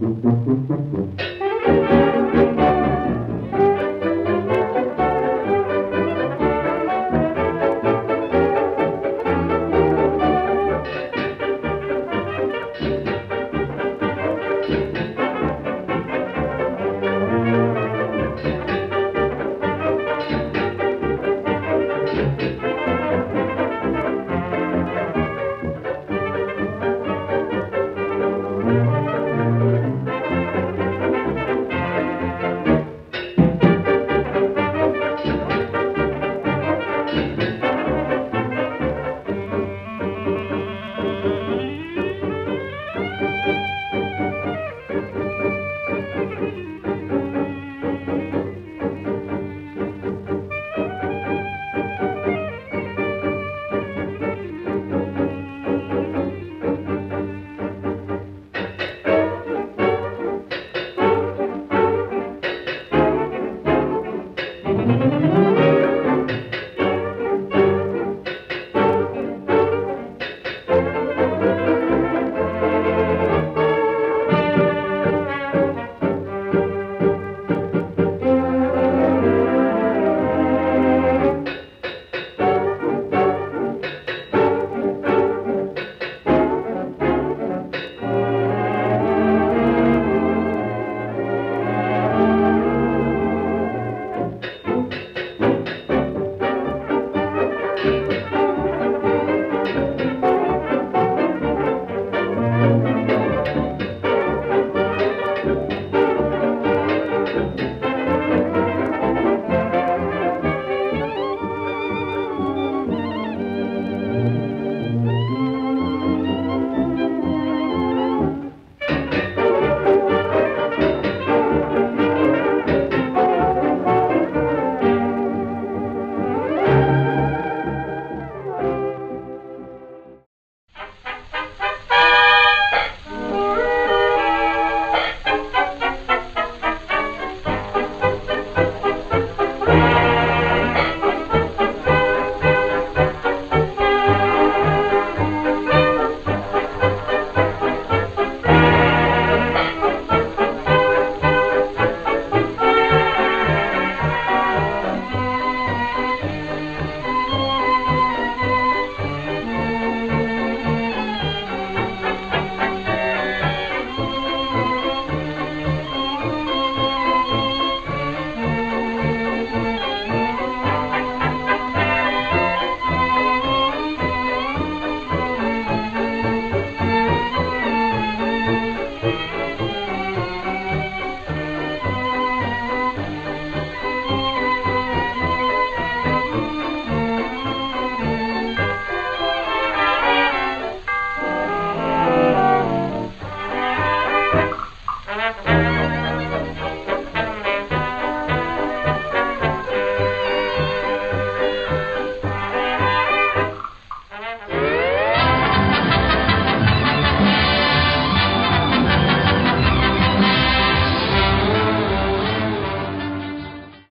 Thank.